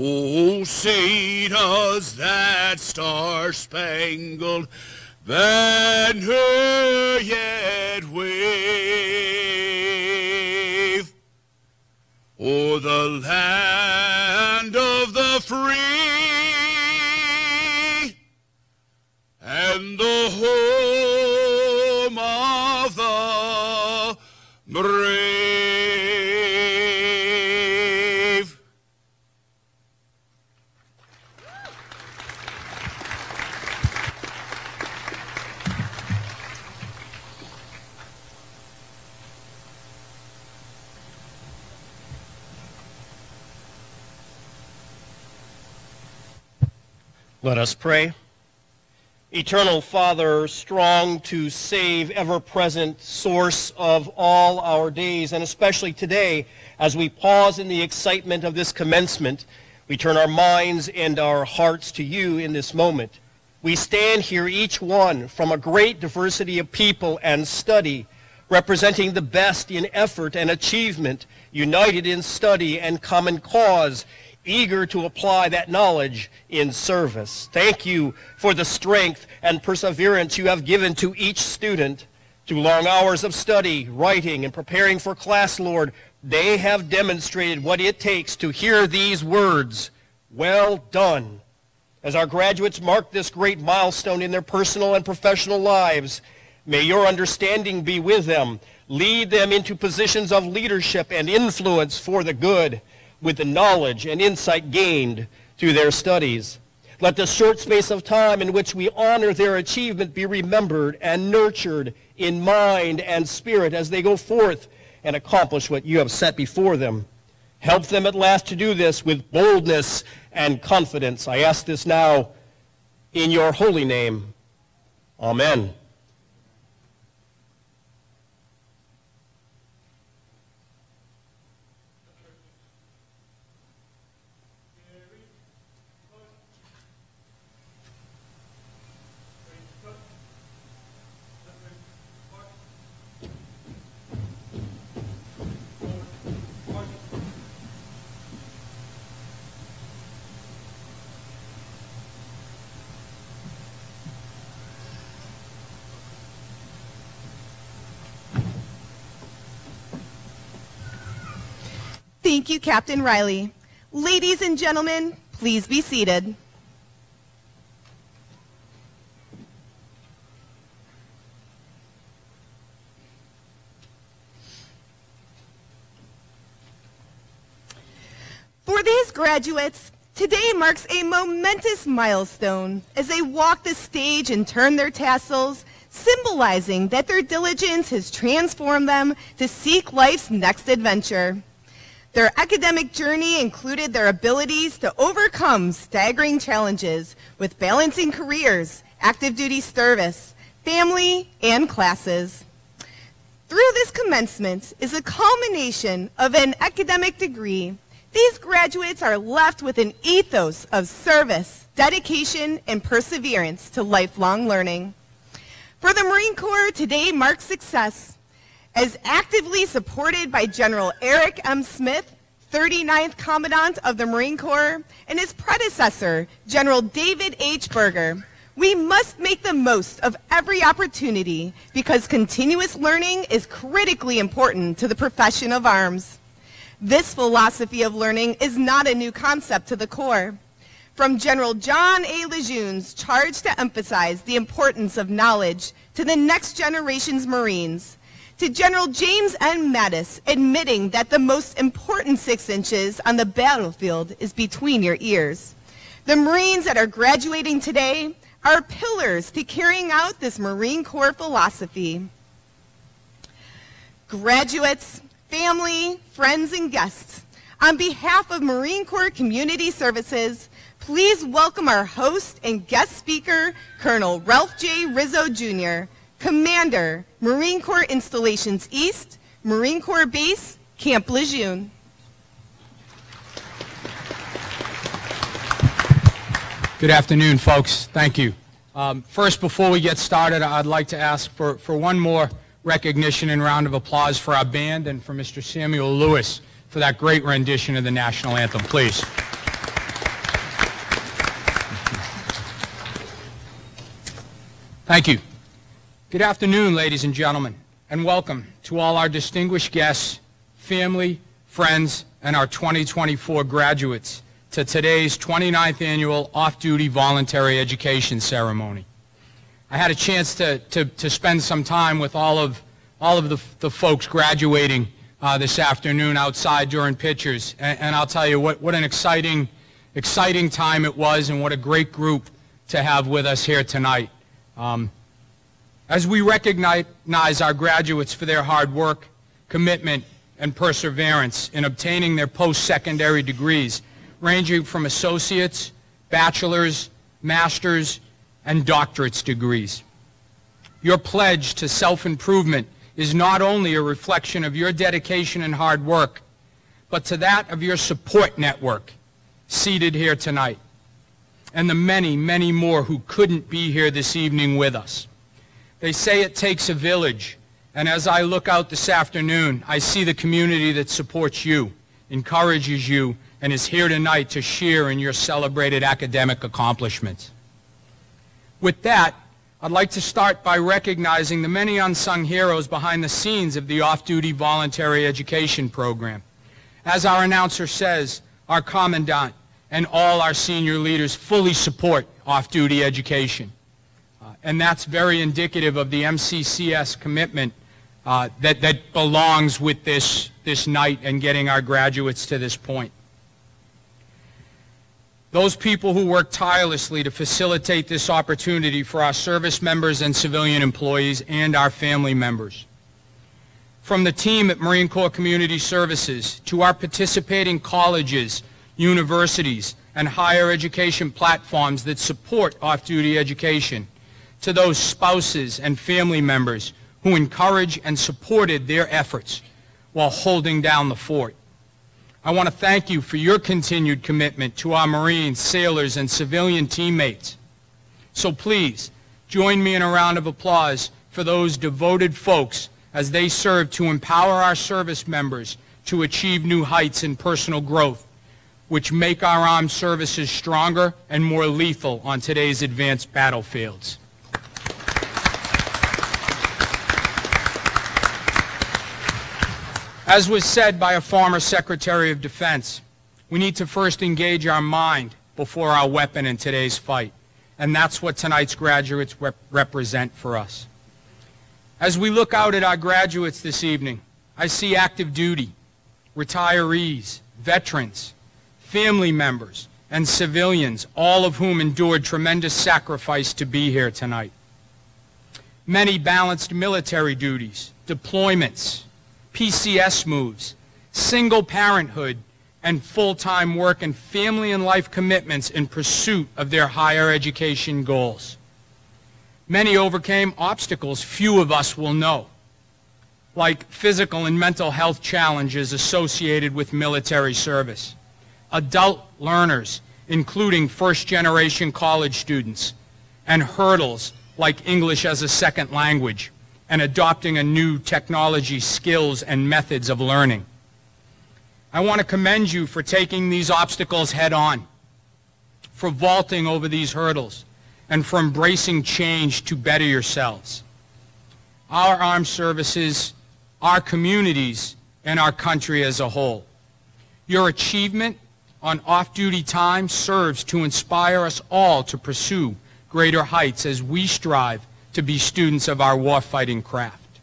Oh, say does that star-spangled banner yet wave o'er the land of the free and the home of the brave. Let us pray. Eternal Father, strong to save, ever present source of all our days, and especially today, as we pause in the excitement of this commencement, we turn our minds and our hearts to you in this moment. We stand here, each one from a great diversity of people and study, representing the best in effort and achievement, united in study and common cause, eager to apply that knowledge in service. Thank you for the strength and perseverance you have given to each student. Through long hours of study, writing, and preparing for class, Lord, they have demonstrated what it takes to hear these words, well done. As our graduates mark this great milestone in their personal and professional lives, may your understanding be with them. Lead them into positions of leadership and influence for the good with the knowledge and insight gained through their studies. Let the short space of time in which we honor their achievement be remembered and nurtured in mind and spirit as they go forth and accomplish what you have set before them. Help them at last to do this with boldness and confidence. I ask this now in your holy name. Amen. Thank you, Captain Riley. Ladies and gentlemen, please be seated. For these graduates, today marks a momentous milestone as they walk the stage and turn their tassels, symbolizing that their diligence has transformed them to seek life's next adventure. Their academic journey included their abilities to overcome staggering challenges with balancing careers, active duty service, family, and classes. Through this commencement is a culmination of an academic degree. These graduates are left with an ethos of service, dedication, and perseverance to lifelong learning. For the Marine Corps, today marks success as actively supported by General Eric M. Smith, 39th Commandant of the Marine Corps, and his predecessor, General David H. Berger. We must make the most of every opportunity because continuous learning is critically important to the profession of arms. This philosophy of learning is not a new concept to the Corps. From General John A. Lejeune's charge to emphasize the importance of knowledge to the next generation's Marines, to General James N. Mattis admitting that the most important six inches on the battlefield is between your ears. The Marines that are graduating today are pillars to carrying out this Marine Corps philosophy. Graduates, family, friends, and guests, on behalf of Marine Corps Community Services, please welcome our host and guest speaker, Colonel Ralph J. Rizzo, Jr., Commander, Marine Corps Installations East, Marine Corps Base, Camp Lejeune. Good afternoon, folks. Thank you. Um, first, before we get started, I'd like to ask for, for one more recognition and round of applause for our band and for Mr. Samuel Lewis for that great rendition of the national anthem, please. Thank you. Good afternoon, ladies and gentlemen, and welcome to all our distinguished guests, family, friends, and our 2024 graduates to today's 29th annual off-duty voluntary education ceremony. I had a chance to, to, to spend some time with all of, all of the, the folks graduating uh, this afternoon outside during pictures, and, and I'll tell you what, what an exciting, exciting time it was and what a great group to have with us here tonight. Um, as we recognize our graduates for their hard work, commitment, and perseverance in obtaining their post-secondary degrees, ranging from associates, bachelor's, master's, and doctorate's degrees. Your pledge to self-improvement is not only a reflection of your dedication and hard work, but to that of your support network seated here tonight, and the many, many more who couldn't be here this evening with us. They say it takes a village, and as I look out this afternoon, I see the community that supports you, encourages you, and is here tonight to share in your celebrated academic accomplishments. With that, I'd like to start by recognizing the many unsung heroes behind the scenes of the off-duty voluntary education program. As our announcer says, our commandant and all our senior leaders fully support off-duty education. Uh, and that's very indicative of the MCCS commitment uh, that, that belongs with this, this night and getting our graduates to this point. Those people who work tirelessly to facilitate this opportunity for our service members and civilian employees and our family members. From the team at Marine Corps Community Services to our participating colleges, universities, and higher education platforms that support off-duty education, to those spouses and family members who encourage and supported their efforts while holding down the fort. I want to thank you for your continued commitment to our Marines, sailors, and civilian teammates. So please, join me in a round of applause for those devoted folks as they serve to empower our service members to achieve new heights in personal growth, which make our armed services stronger and more lethal on today's advanced battlefields. As was said by a former Secretary of Defense, we need to first engage our mind before our weapon in today's fight. And that's what tonight's graduates rep represent for us. As we look out at our graduates this evening, I see active duty, retirees, veterans, family members, and civilians, all of whom endured tremendous sacrifice to be here tonight. Many balanced military duties, deployments, PCS moves, single parenthood, and full-time work and family and life commitments in pursuit of their higher education goals. Many overcame obstacles few of us will know, like physical and mental health challenges associated with military service, adult learners, including first-generation college students, and hurdles like English as a second language, and adopting a new technology, skills, and methods of learning. I want to commend you for taking these obstacles head on, for vaulting over these hurdles, and for embracing change to better yourselves. Our armed services, our communities, and our country as a whole. Your achievement on off-duty time serves to inspire us all to pursue greater heights as we strive to be students of our warfighting craft.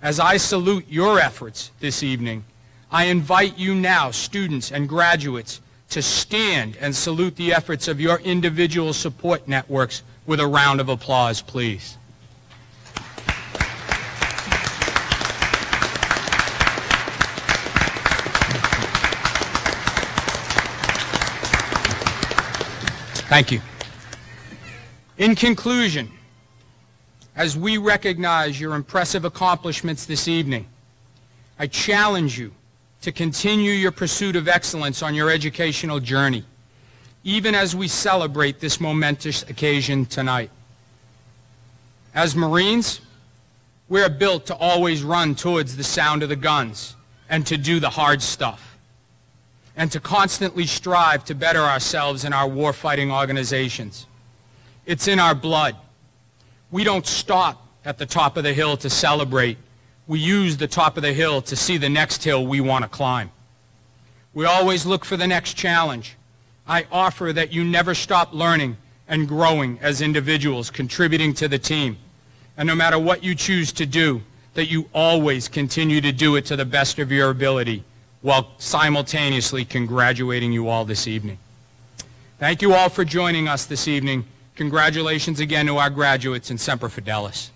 As I salute your efforts this evening, I invite you now, students and graduates, to stand and salute the efforts of your individual support networks with a round of applause, please. Thank you. In conclusion, as we recognize your impressive accomplishments this evening, I challenge you to continue your pursuit of excellence on your educational journey, even as we celebrate this momentous occasion tonight. As Marines, we're built to always run towards the sound of the guns and to do the hard stuff and to constantly strive to better ourselves in our warfighting organizations. It's in our blood. We don't stop at the top of the hill to celebrate. We use the top of the hill to see the next hill we want to climb. We always look for the next challenge. I offer that you never stop learning and growing as individuals, contributing to the team. And no matter what you choose to do, that you always continue to do it to the best of your ability while simultaneously congratulating you all this evening. Thank you all for joining us this evening. Congratulations again to our graduates in Semper Fidelis.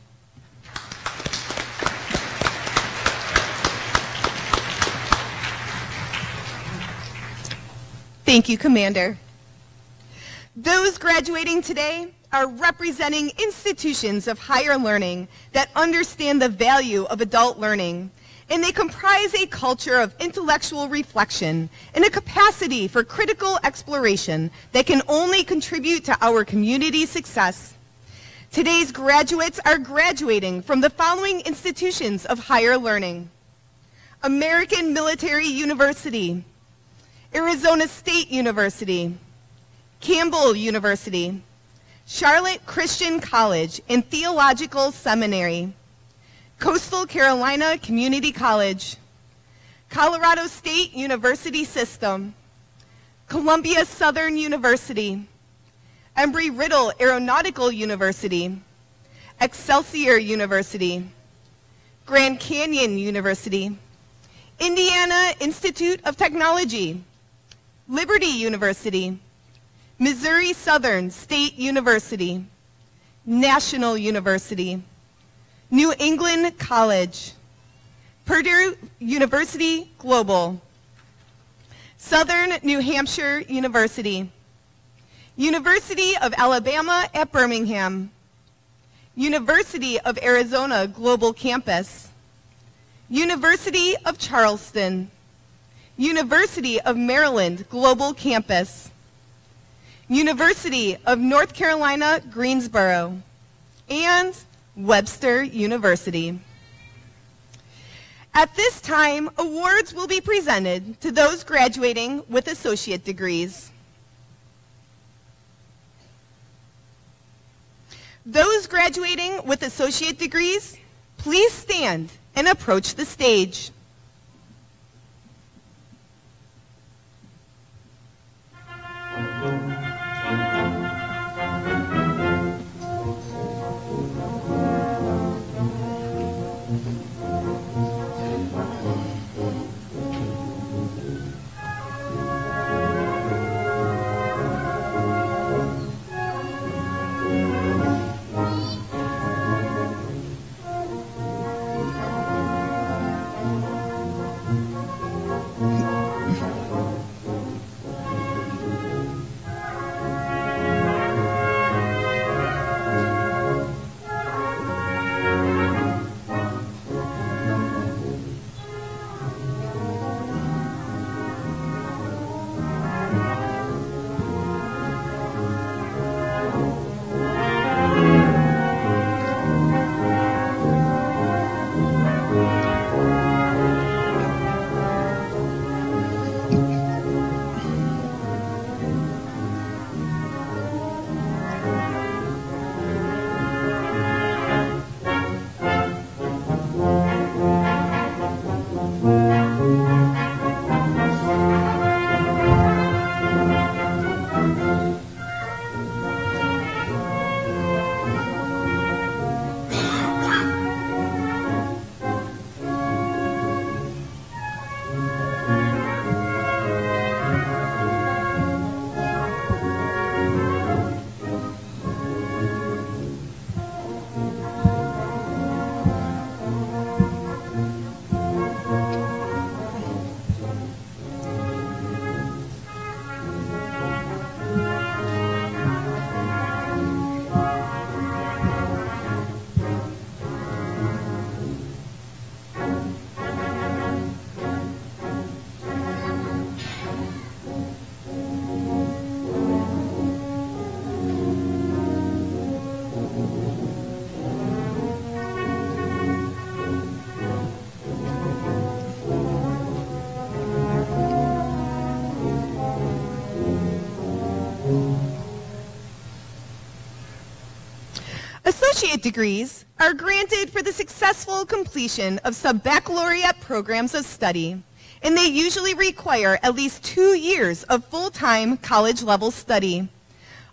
Thank you, Commander. Those graduating today are representing institutions of higher learning that understand the value of adult learning and they comprise a culture of intellectual reflection and a capacity for critical exploration that can only contribute to our community's success. Today's graduates are graduating from the following institutions of higher learning. American Military University, Arizona State University, Campbell University, Charlotte Christian College and Theological Seminary, Coastal Carolina Community College, Colorado State University System, Columbia Southern University, Embry-Riddle Aeronautical University, Excelsior University, Grand Canyon University, Indiana Institute of Technology, Liberty University, Missouri Southern State University, National University, New England College, Purdue University Global, Southern New Hampshire University, University of Alabama at Birmingham, University of Arizona Global Campus, University of Charleston, University of Maryland Global Campus, University of North Carolina Greensboro, and Webster University. At this time, awards will be presented to those graduating with associate degrees. Those graduating with associate degrees, please stand and approach the stage. Associate degrees are granted for the successful completion of sub-baccalaureate programs of study, and they usually require at least two years of full-time college-level study.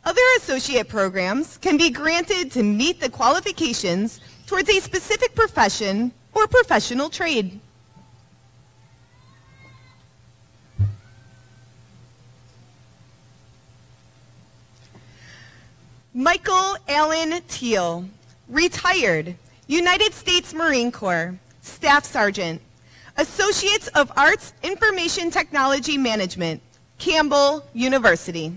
Other associate programs can be granted to meet the qualifications towards a specific profession or professional trade. Michael Allen Teal, retired, United States Marine Corps, Staff Sergeant, Associates of Arts Information Technology Management, Campbell University.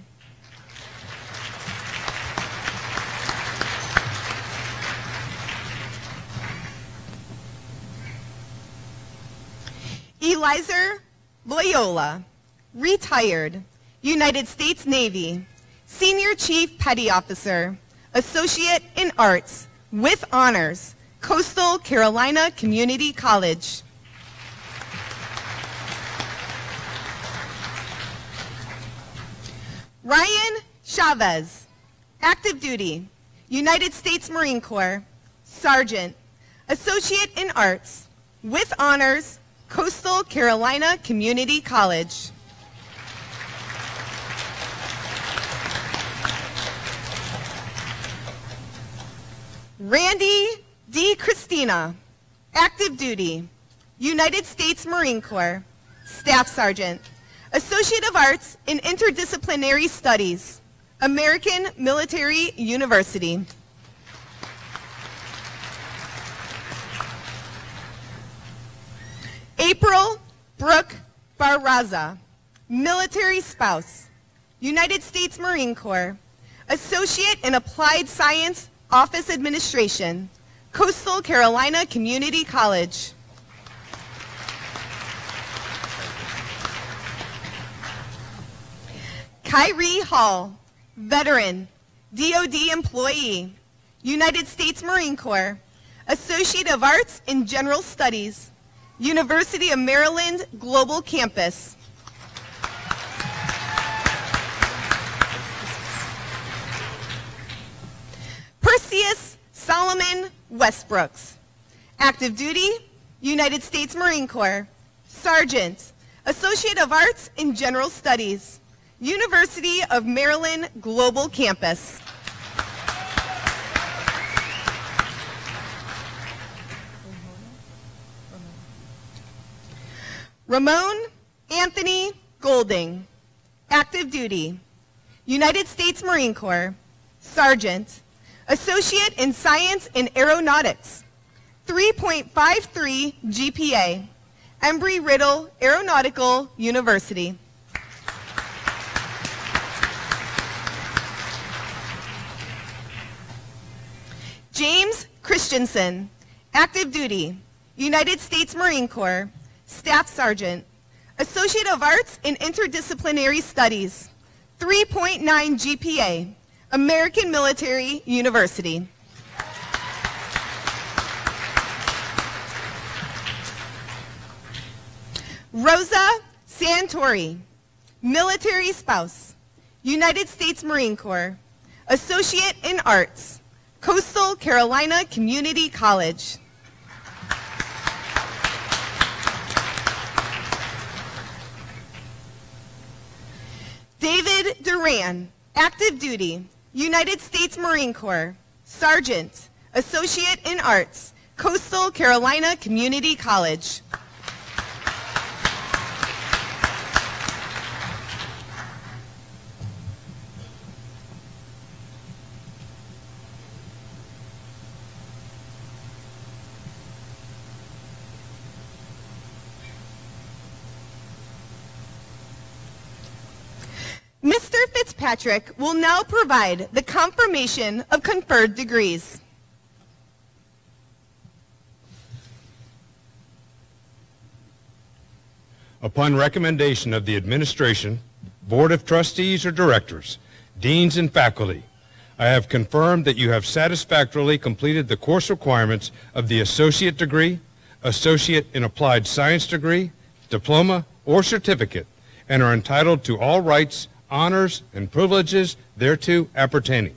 Elizer Loyola, retired, United States Navy, Senior Chief Petty Officer, Associate in Arts, with honors, Coastal Carolina Community College. Ryan Chavez, active duty, United States Marine Corps, Sergeant, Associate in Arts, with honors, Coastal Carolina Community College. Randy D. Christina, active duty, United States Marine Corps, Staff Sergeant, Associate of Arts in Interdisciplinary Studies, American Military University. April Brooke Barraza, military spouse, United States Marine Corps, Associate in Applied Science Office Administration, Coastal Carolina Community College. Kyrie Hall, veteran, DoD employee, United States Marine Corps, Associate of Arts in General Studies, University of Maryland Global Campus. Solomon Westbrooks, active duty, United States Marine Corps, Sergeant, Associate of Arts in General Studies, University of Maryland Global Campus. Ramon Anthony Golding, active duty, United States Marine Corps, Sergeant, Associate in Science and Aeronautics, 3.53 GPA, Embry-Riddle Aeronautical University. James Christensen, active duty, United States Marine Corps, Staff Sergeant, Associate of Arts in Interdisciplinary Studies, 3.9 GPA, American Military University. Rosa Santori, military spouse, United States Marine Corps, Associate in Arts, Coastal Carolina Community College. David Duran, active duty, United States Marine Corps, Sergeant, Associate in Arts, Coastal Carolina Community College. Mr. Fitzpatrick will now provide the confirmation of conferred degrees. Upon recommendation of the administration, Board of Trustees or Directors, Deans and Faculty, I have confirmed that you have satisfactorily completed the course requirements of the Associate Degree, Associate in Applied Science Degree, Diploma, or Certificate, and are entitled to all rights, honors, and privileges thereto appertaining.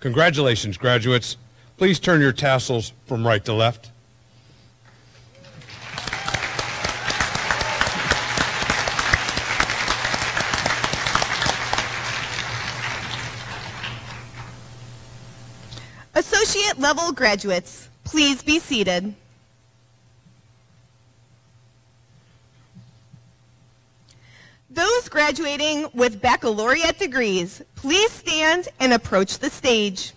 Congratulations, graduates. Please turn your tassels from right to left. Associate level graduates, please be seated. Those graduating with baccalaureate degrees, please stand and approach the stage.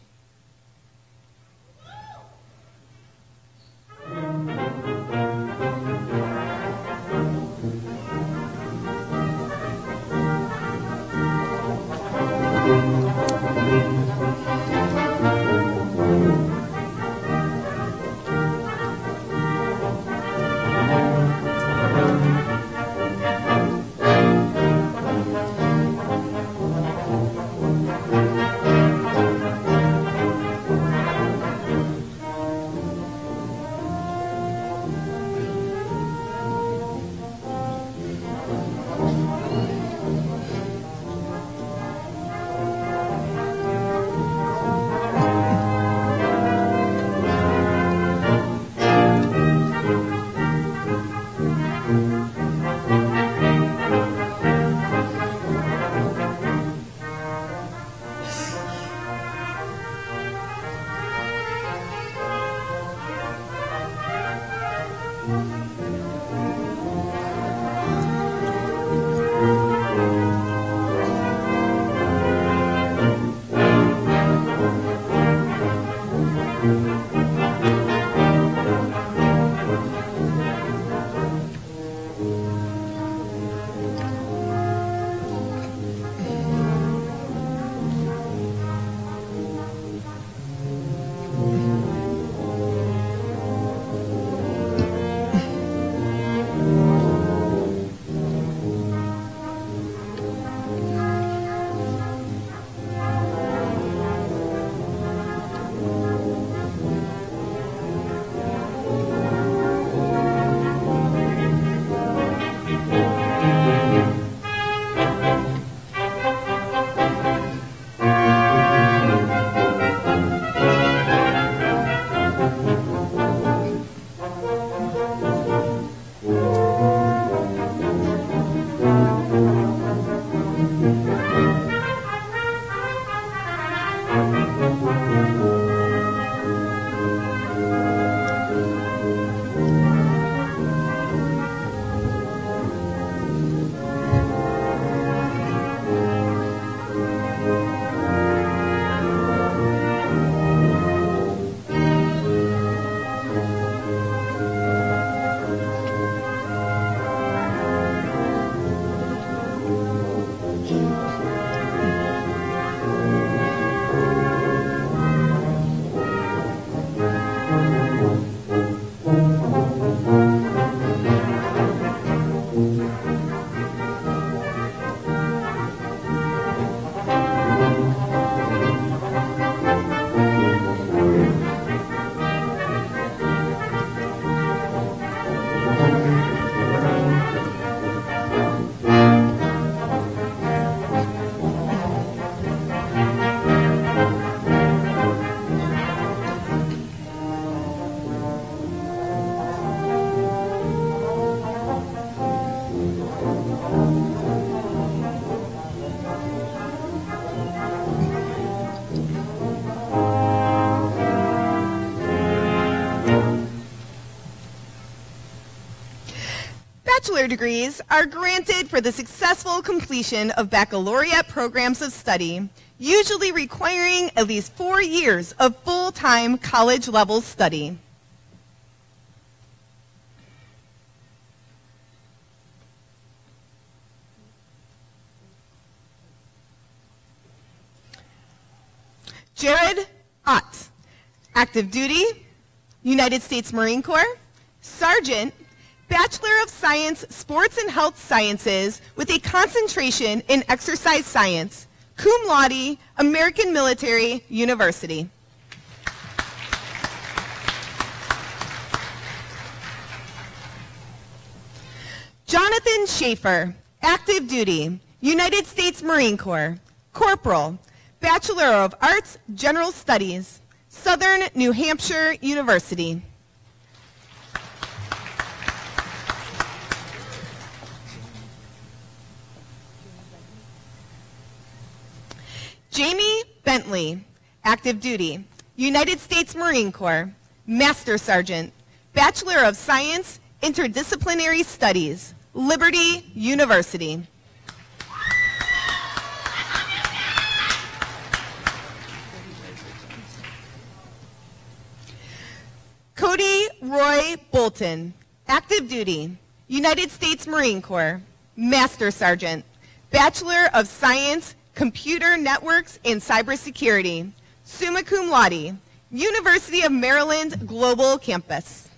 Bachelor degrees are granted for the successful completion of baccalaureate programs of study, usually requiring at least four years of full-time college-level study. Jared Ott, active duty, United States Marine Corps, Sergeant, Bachelor of Science, Sports and Health Sciences with a concentration in exercise science, cum laude, American Military University. Jonathan Schaefer, active duty, United States Marine Corps, Corporal, Bachelor of Arts, General Studies, Southern New Hampshire University. Jamie Bentley, active duty, United States Marine Corps, Master Sergeant, Bachelor of Science, Interdisciplinary Studies, Liberty University. Cody Roy Bolton, active duty, United States Marine Corps, Master Sergeant, Bachelor of Science, Computer Networks and Cybersecurity, summa cum laude, University of Maryland Global Campus.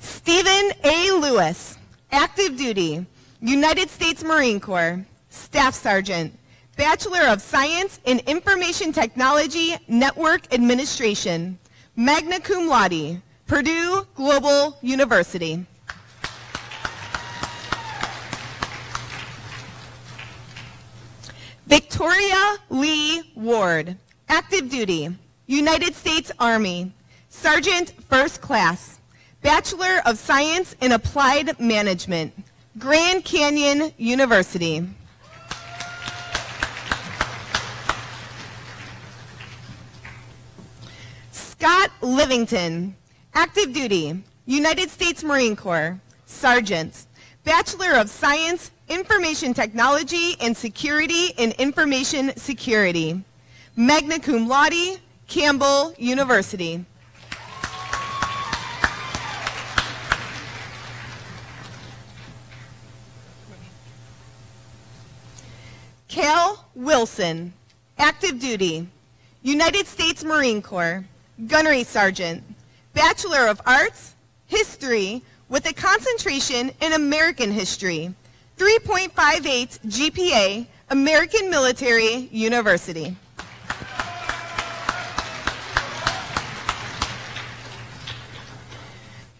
Stephen A. Lewis, active duty, United States Marine Corps, Staff Sergeant, Bachelor of Science in Information Technology Network Administration, magna cum laude, Purdue Global University. Victoria Lee Ward, active duty, United States Army, Sergeant First Class, Bachelor of Science in Applied Management, Grand Canyon University. Scott Livington, active duty, United States Marine Corps, Sergeant, Bachelor of Science, Information Technology and Security in Information Security, magna cum laude, Campbell University. Cal Wilson, active duty, United States Marine Corps, Gunnery Sergeant, Bachelor of Arts, History, with a concentration in American History, 3.58 GPA, American Military University.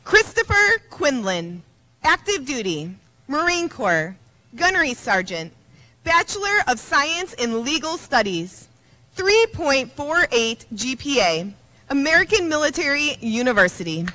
Christopher Quinlan, active duty, Marine Corps, Gunnery Sergeant, Bachelor of Science in Legal Studies, 3.48 GPA, American Military University.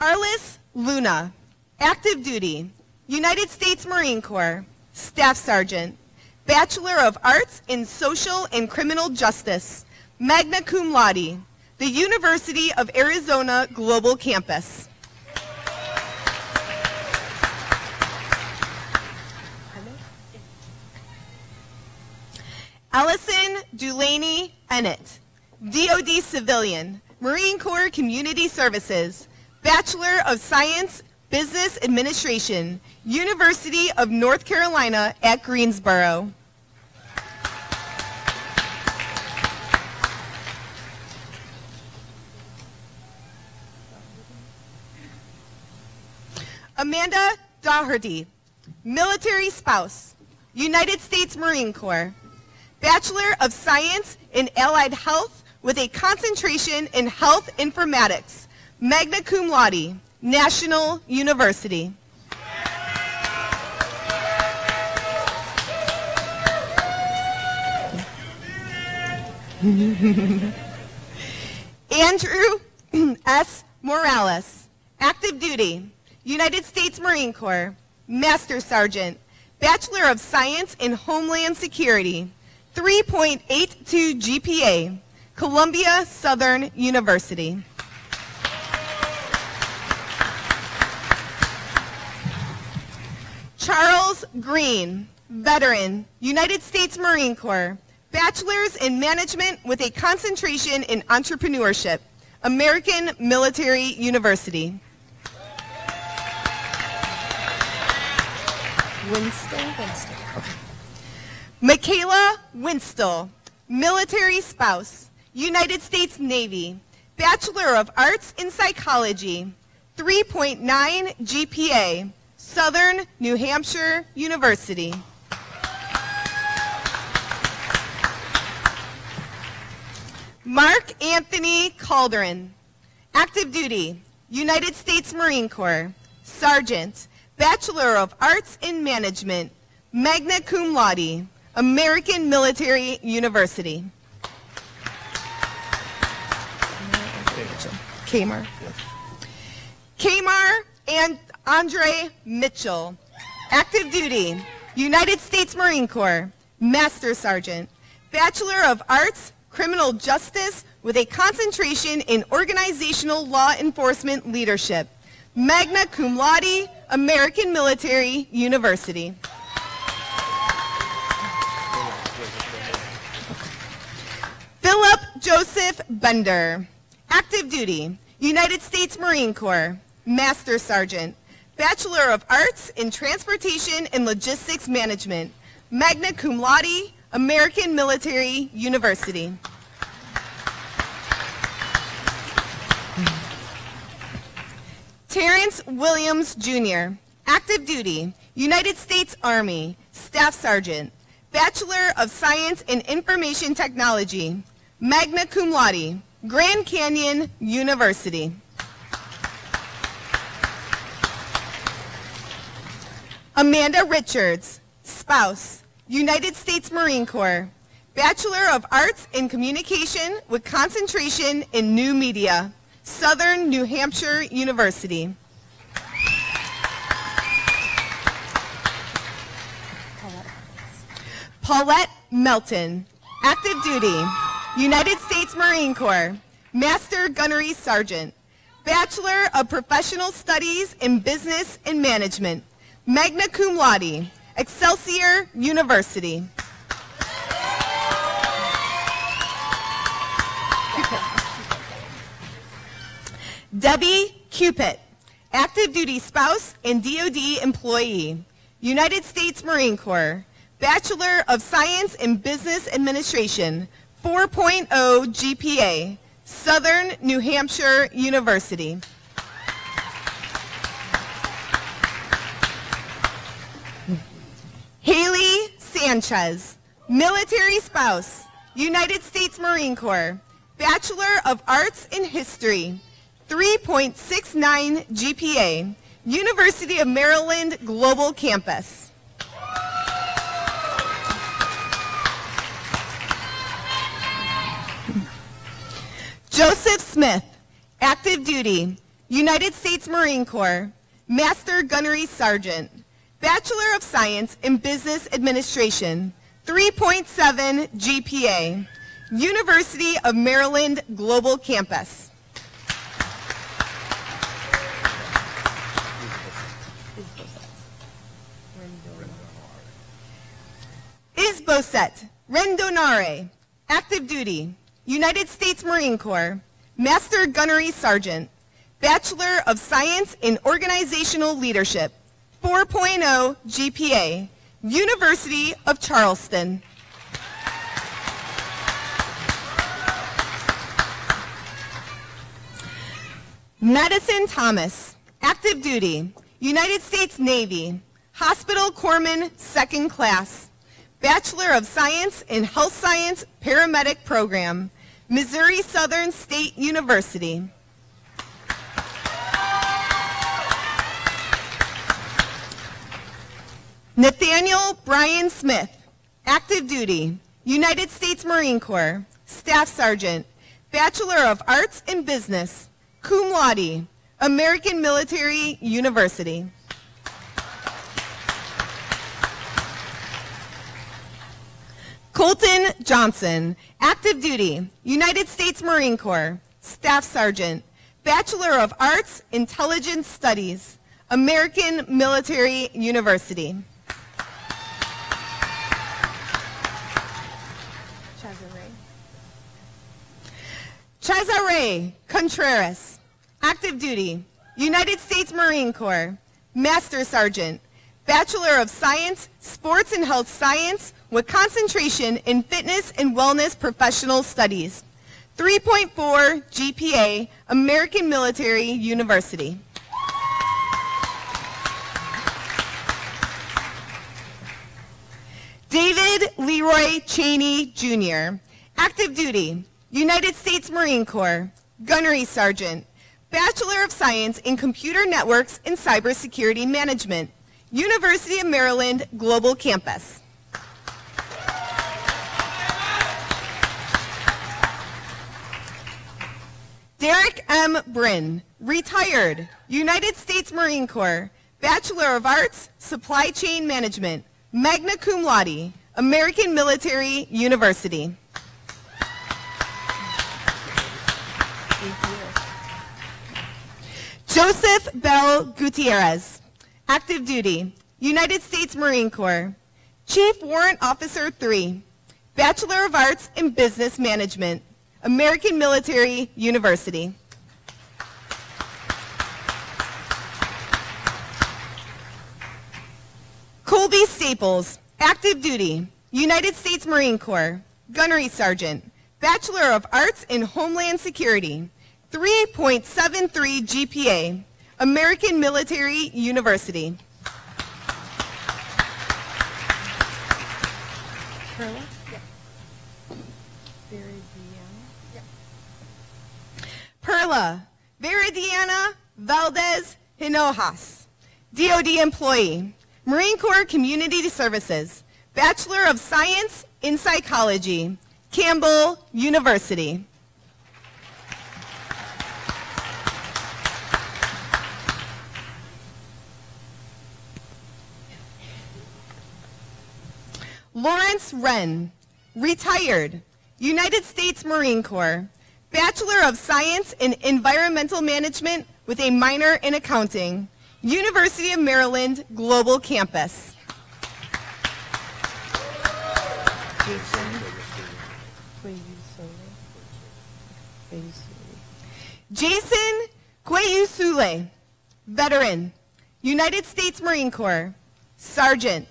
Arliss Luna, active duty, United States Marine Corps, Staff Sergeant, Bachelor of Arts in Social and Criminal Justice, magna cum laude, the University of Arizona Global Campus. Allison Dulaney Ennett, DoD civilian, Marine Corps Community Services, Bachelor of Science, Business Administration, University of North Carolina at Greensboro. Amanda Doherty, military spouse, United States Marine Corps, Bachelor of Science in Allied Health with a concentration in Health Informatics, magna cum laude, National University. Andrew S. Morales, active duty, United States Marine Corps, Master Sergeant, Bachelor of Science in Homeland Security, 3.82 GPA, Columbia Southern University. Charles Green, veteran, United States Marine Corps, bachelor's in management with a concentration in entrepreneurship, American Military University. Winston, Winston. Michaela Winstel, military spouse, United States Navy, Bachelor of Arts in Psychology, 3.9 GPA, Southern New Hampshire University. Mark Anthony Calderon, active duty, United States Marine Corps, Sergeant, Bachelor of Arts in Management, magna cum laude, American Military University. Kamar. Kamar and Andre Mitchell, active duty, United States Marine Corps, Master Sergeant, Bachelor of Arts, Criminal Justice with a concentration in Organizational Law Enforcement Leadership, magna cum laude, American Military University. Philip Joseph Bender, active duty, United States Marine Corps, Master Sergeant, Bachelor of Arts in Transportation and Logistics Management, magna cum laude, American Military University. Terrence Williams, Jr., active duty, United States Army, Staff Sergeant, Bachelor of Science in Information Technology, magna cum laude, Grand Canyon University. Amanda Richards, spouse, United States Marine Corps, Bachelor of Arts in Communication with concentration in New Media, Southern New Hampshire University. Paulette Melton, active duty, United States Marine Corps, Master Gunnery Sergeant, Bachelor of Professional Studies in Business and Management, magna cum laude, Excelsior University. Debbie Cupid, active duty spouse and DoD employee, United States Marine Corps, Bachelor of Science in Business Administration, 4.0 GPA, Southern New Hampshire University. Haley Sanchez, military spouse, United States Marine Corps, Bachelor of Arts in History, 3.69 GPA, University of Maryland Global Campus. Joseph Smith, active duty, United States Marine Corps, Master Gunnery Sergeant, Bachelor of Science in Business Administration, 3.7 GPA, University of Maryland Global Campus. Isboset Rendonare, active duty, United States Marine Corps, Master Gunnery Sergeant, Bachelor of Science in Organizational Leadership, 4.0 GPA, University of Charleston. Madison Thomas, active duty, United States Navy, Hospital Corpsman, second class, Bachelor of Science in Health Science Paramedic Program, Missouri Southern State University. Nathaniel Brian Smith, active duty, United States Marine Corps, Staff Sergeant, Bachelor of Arts in Business, cum laude, American Military University. Colton Johnson, active duty, United States Marine Corps, Staff Sergeant, Bachelor of Arts, Intelligence Studies, American Military University. Cesare Contreras, active duty, United States Marine Corps, Master Sergeant, Bachelor of Science, Sports and Health Science with concentration in Fitness and Wellness Professional Studies. 3.4 GPA, American Military University. David Leroy Cheney, Jr., active duty, United States Marine Corps, Gunnery Sergeant, Bachelor of Science in Computer Networks and Cybersecurity Management, University of Maryland Global Campus. Derek M. Bryn, retired, United States Marine Corps, Bachelor of Arts, Supply Chain Management, magna cum laude, American Military University. Joseph Bell Gutierrez, active duty, United States Marine Corps, Chief Warrant Officer 3, Bachelor of Arts in Business Management, American Military University. Colby Staples, active duty, United States Marine Corps, Gunnery Sergeant, Bachelor of Arts in Homeland Security, 3.73 GPA, American Military University. Perla Veridiana Valdez Hinojas, DoD employee, Marine Corps Community Services, Bachelor of Science in Psychology, Campbell University. Lawrence Wren, retired, United States Marine Corps, Bachelor of Science in Environmental Management with a minor in accounting, University of Maryland Global Campus. Jason Kweyusule, veteran, United States Marine Corps, Sergeant,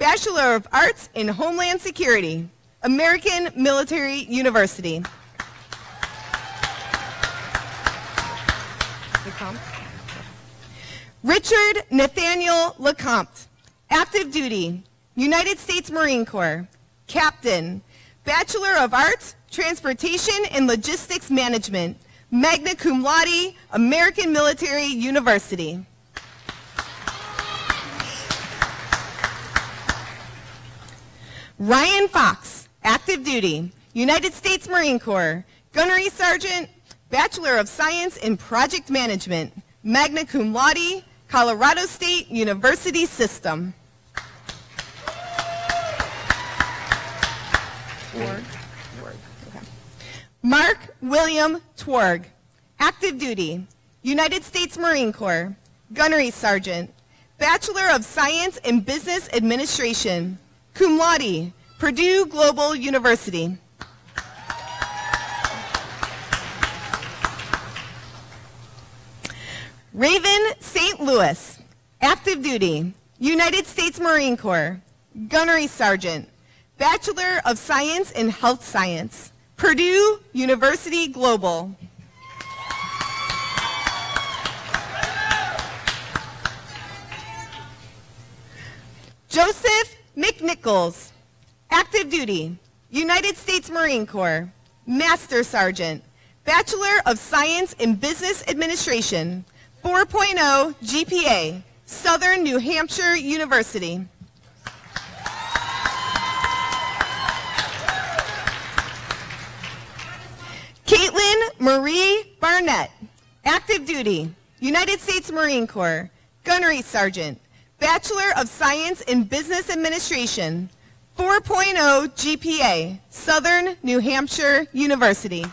Bachelor of Arts in Homeland Security, American Military University. Richard Nathaniel LeCompte, active duty, United States Marine Corps, Captain, Bachelor of Arts, Transportation and Logistics Management, magna cum laude, American Military University. Ryan Fox, active duty, United States Marine Corps, Gunnery Sergeant, Bachelor of Science in Project Management, magna cum laude, Colorado State University System. Okay. Mark William Twerg, active duty, United States Marine Corps, Gunnery Sergeant, Bachelor of Science in Business Administration, cum laude, Purdue Global University. Raven St. Louis, active duty, United States Marine Corps, Gunnery Sergeant, Bachelor of Science in Health Science, Purdue University Global. Joseph McNichols, active duty, United States Marine Corps, Master Sergeant, Bachelor of Science in Business Administration, 4.0 GPA, Southern New Hampshire University. Caitlin Marie Barnett, active duty, United States Marine Corps, Gunnery Sergeant, Bachelor of Science in Business Administration, 4.0 GPA, Southern New Hampshire University.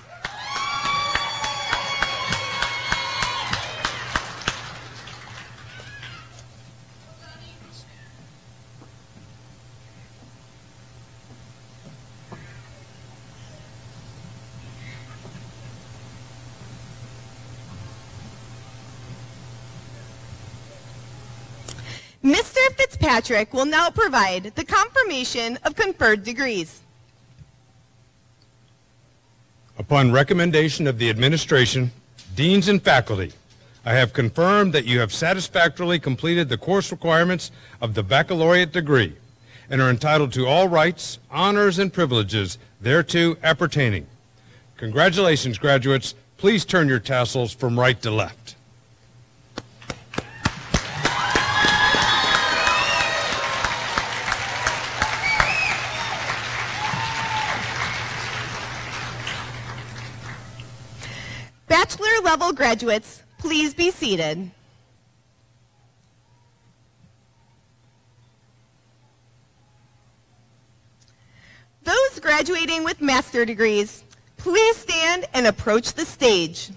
Fitzpatrick will now provide the confirmation of conferred degrees. Upon recommendation of the administration, deans, and faculty, I have confirmed that you have satisfactorily completed the course requirements of the baccalaureate degree and are entitled to all rights, honors, and privileges thereto appertaining. Congratulations, graduates. Please turn your tassels from right to left. Graduates, please be seated. Those graduating with master degrees, please stand and approach the stage.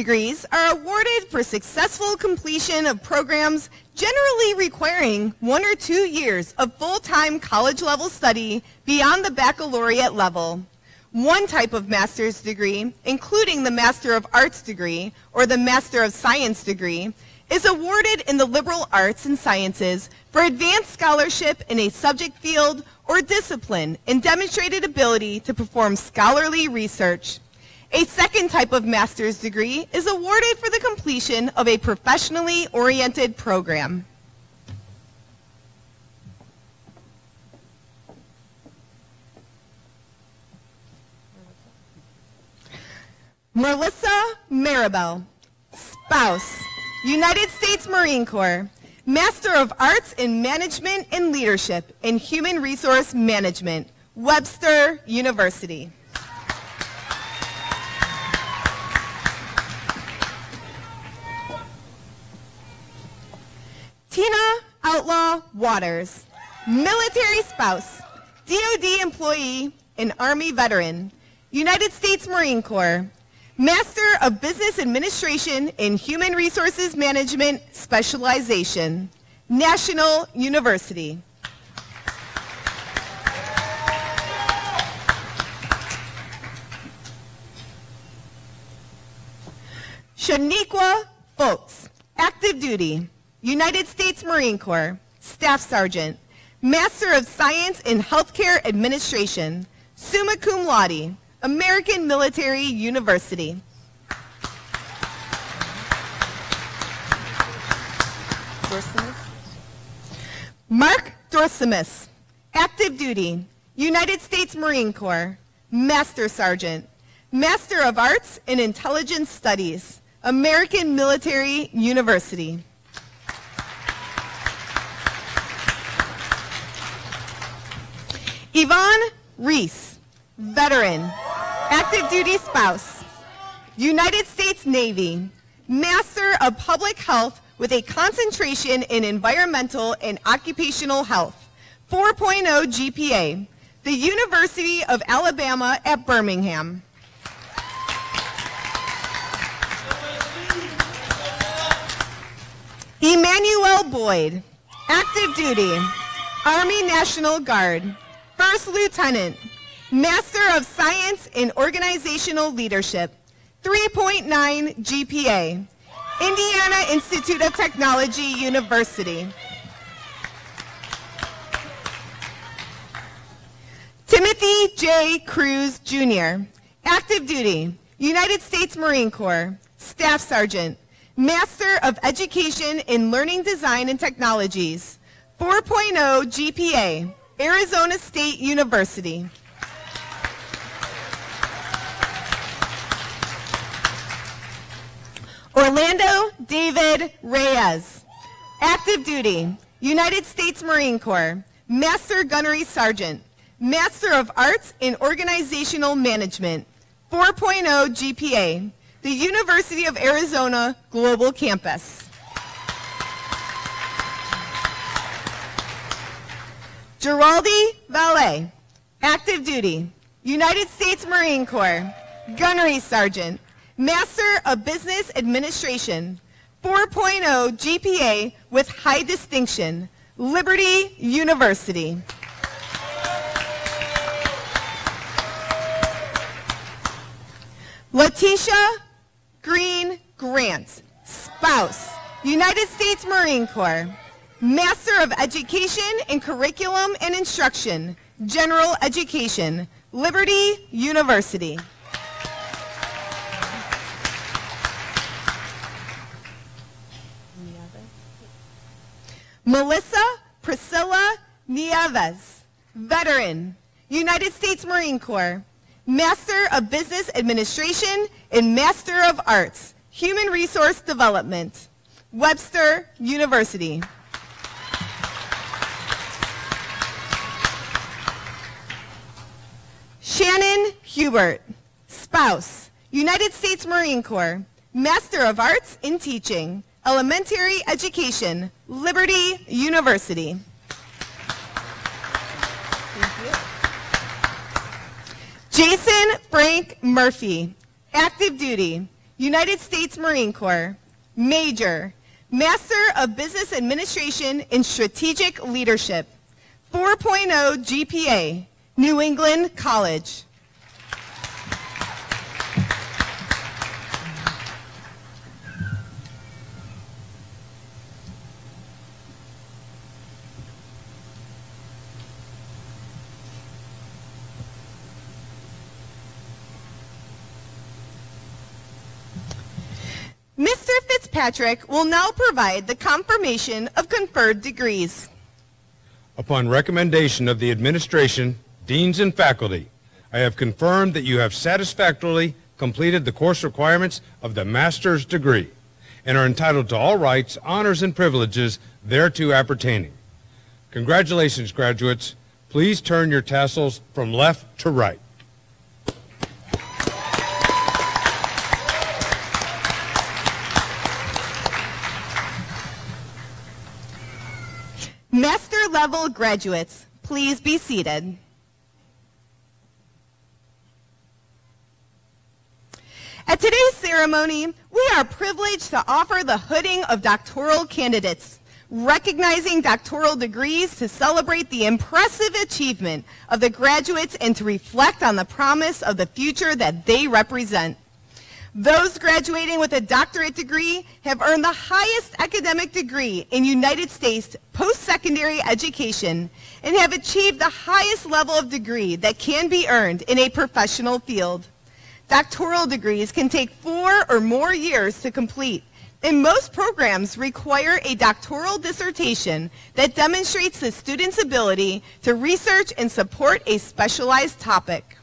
Degrees are awarded for successful completion of programs generally requiring one or two years of full-time college-level study beyond the baccalaureate level. One type of master's degree, including the Master of Arts degree or the Master of Science degree, is awarded in the liberal arts and sciences for advanced scholarship in a subject field or discipline and demonstrated ability to perform scholarly research. A second type of master's degree is awarded for the completion of a professionally oriented program. Melissa Maribel, spouse, United States Marine Corps, Master of Arts in Management and Leadership in Human Resource Management, Webster University. Tina Outlaw Waters, military spouse, DoD employee, and Army veteran, United States Marine Corps, Master of Business Administration in Human Resources Management Specialization, National University. Shaniqua Folks, active duty, United States Marine Corps, Staff Sergeant, Master of Science in Healthcare Administration, summa cum laude, American Military University. Mark Dorsimus, active duty, United States Marine Corps, Master Sergeant, Master of Arts in Intelligence Studies, American Military University. Yvonne Reese, veteran, active duty spouse, United States Navy, Master of Public Health with a concentration in environmental and occupational health, 4.0 GPA, the University of Alabama at Birmingham. Emmanuel Boyd, active duty, Army National Guard, First Lieutenant, Master of Science in Organizational Leadership, 3.9 GPA, Indiana Institute of Technology University. Timothy J. Cruz, Jr., active duty, United States Marine Corps, Staff Sergeant, Master of Education in Learning Design and Technologies, 4.0 GPA, Arizona State University. Orlando David Reyes, active duty, United States Marine Corps, Master Gunnery Sergeant, Master of Arts in Organizational Management, 4.0 GPA, the University of Arizona Global Campus. Giraldi Valet, active duty, United States Marine Corps, Gunnery Sergeant, Master of Business Administration, 4.0 GPA with high distinction, Liberty University. Letitia Green Grant, spouse, United States Marine Corps, Master of Education in Curriculum and Instruction, General Education, Liberty University. Melissa Priscilla Nieves, veteran, United States Marine Corps, Master of Business Administration and Master of Arts, Human Resource Development, Webster University. Shannon Hubert, spouse, United States Marine Corps, Master of Arts in Teaching, Elementary Education, Liberty University. Jason Frank Murphy, active duty, United States Marine Corps, Major, Master of Business Administration in Strategic Leadership, 4.0 GPA, New England College. Mr. Fitzpatrick will now provide the confirmation of conferred degrees. Upon recommendation of the administration, deans, and faculty, I have confirmed that you have satisfactorily completed the course requirements of the master's degree and are entitled to all rights, honors, and privileges thereto appertaining. Congratulations, graduates. Please turn your tassels from left to right. Master level graduates, please be seated. At today's ceremony, we are privileged to offer the hooding of doctoral candidates, recognizing doctoral degrees to celebrate the impressive achievement of the graduates and to reflect on the promise of the future that they represent. Those graduating with a doctorate degree have earned the highest academic degree in United States post-secondary education and have achieved the highest level of degree that can be earned in a professional field. Doctoral degrees can take four or more years to complete, and most programs require a doctoral dissertation that demonstrates the student's ability to research and support a specialized topic.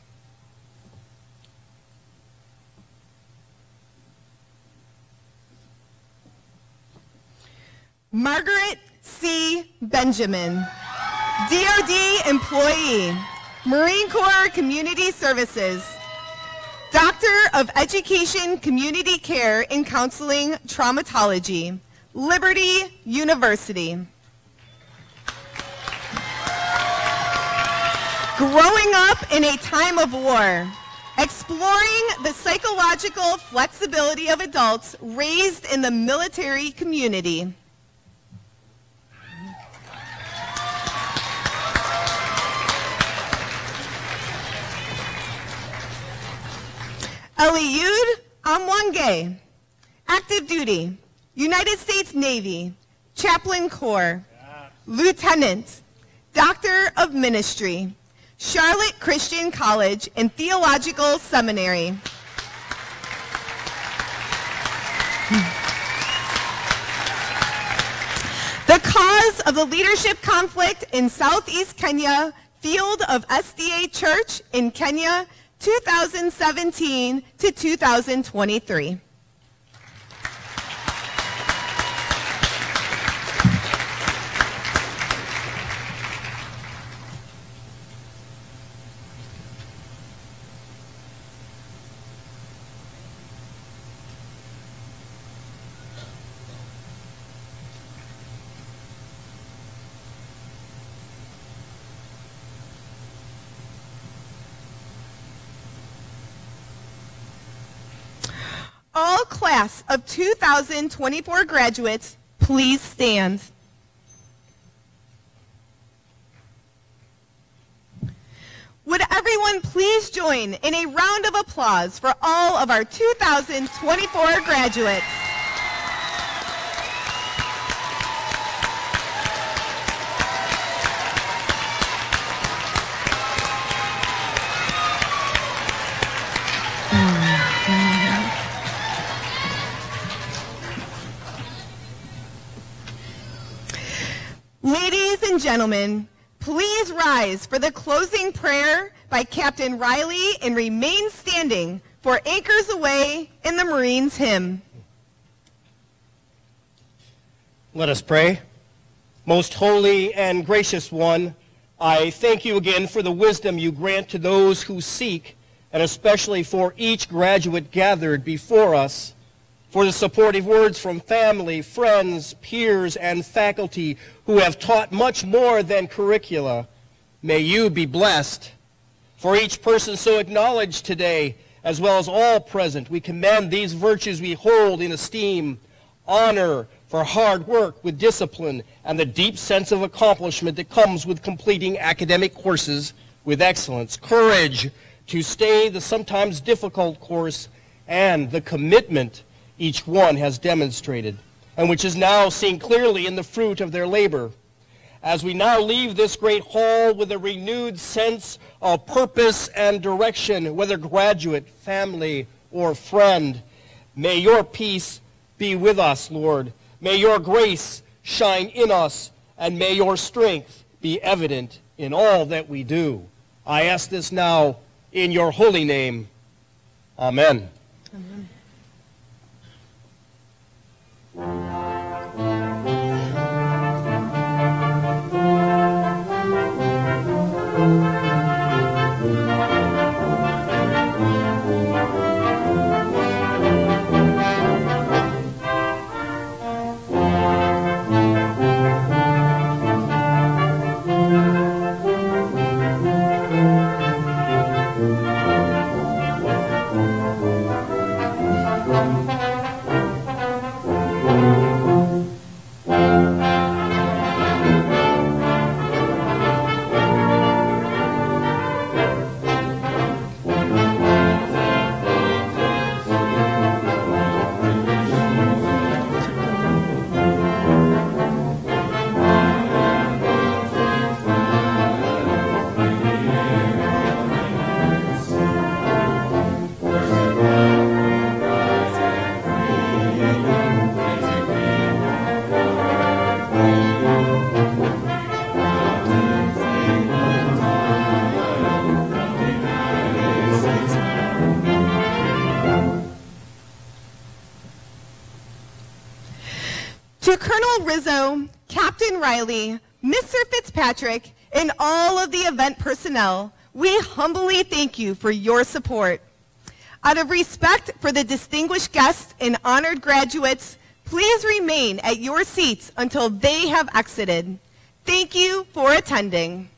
Margaret C. Benjamin, DOD employee, Marine Corps Community Services. Doctor of Education, Community Care and Counseling Traumatology, Liberty University. Growing up in a time of war, exploring the psychological flexibility of adults raised in the military community. Eliud Amwange, active duty, United States Navy, Chaplain Corps, Lieutenant, Doctor of Ministry, Charlotte Christian College and Theological Seminary. The cause of the leadership conflict in Southeast Kenya, field of SDA Church in Kenya, 2017 to 2023. All class of 2024 graduates, please stand. Would everyone please join in a round of applause for all of our 2024 graduates? Gentlemen, please rise for the closing prayer by Captain Riley and remain standing for Anchors Aweigh in the Marines hymn. Let us pray. Most holy and gracious one, I thank you again for the wisdom you grant to those who seek, and especially for each graduate gathered before us, for the supportive words from family, friends, peers, and faculty who have taught much more than curricula. May you be blessed. For each person so acknowledged today, as well as all present, we commend these virtues we hold in esteem, honor for hard work with discipline, and the deep sense of accomplishment that comes with completing academic courses with excellence, courage to stay the sometimes difficult course, and the commitment each one has demonstrated, and which is now seen clearly in the fruit of their labor. As we now leave this great hall with a renewed sense of purpose and direction, whether graduate, family, or friend, may your peace be with us, Lord. May your grace shine in us, and may your strength be evident in all that we do. I ask this now in your holy name. Amen. Rizzo, Captain Riley, Mr. Fitzpatrick, and all of the event personnel, we humbly thank you for your support. Out of respect for the distinguished guests and honored graduates, please remain at your seats until they have exited. Thank you for attending.